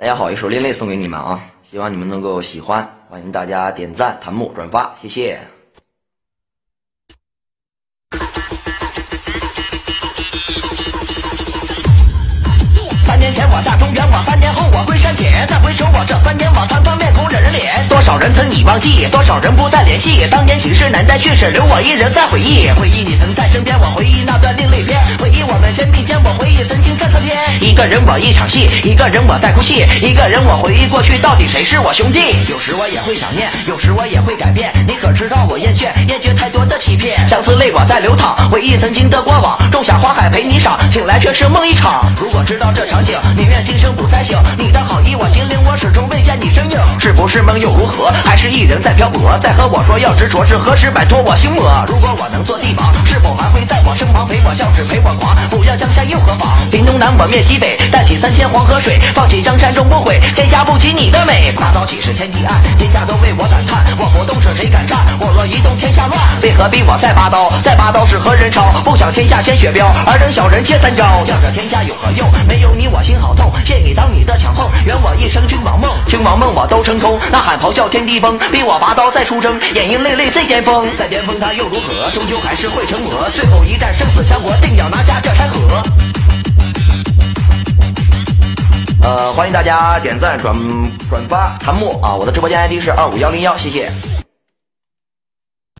大家好，一首《另类》送给你们啊，希望你们能够喜欢，欢迎大家点赞、弹幕、转发，谢谢。三年前我下中原，我三年后我归山前，再回首我这三年，我苍苍面孔惹人怜。多少人曾已忘记，多少人不再联系，当年情事难再去世，留我一人在回忆。回忆你曾在身边，我回忆那段一个人我一场戏，一个人我在哭泣，一个人我回忆过去，到底谁是我兄弟？有时我也会想念，有时我也会改变，你可知道我厌倦，厌倦太多的欺骗。相思泪我在流淌，回忆曾经的过往，种下花海陪你赏，醒来却是梦一场。如果知道这场景，宁愿今生不再醒。你的好意我精灵，我始终未见你身影。是不是梦又如何？还是一人在漂泊？在和我说要执着，是何时摆脱我心魔？如果我能做帝王，是否还会在我身旁陪我笑，只陪我狂？不要江山又何妨？南我灭西北，淡起三千黄河水，放弃江山终不悔。天下不及你的美，拔刀岂是天地暗？天下都为我感叹，我不动手谁敢战？我若一动天下乱，为何逼我再拔刀？再拔刀是何人抄？不想天下鲜血飙，尔等小人接三招。要这天下有何用？没有你我心好痛，借你当你的强横，圆我一生君王梦。君王梦我都成空，呐喊咆哮天地崩，逼我拔刀再出征，眼影泪泪最巅峰。再巅峰他又如何？终究还是会成魔。最后一战生死相搏，定呃，欢迎大家点赞、转转发、弹幕啊！我的直播间 ID 是二五幺零幺，谢谢。